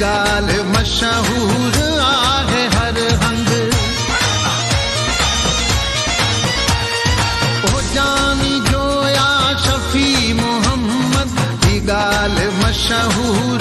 गाल मशहूर आहे हर हंग ओ जानी जोया शफी मोहम्मद की गाल मशहूर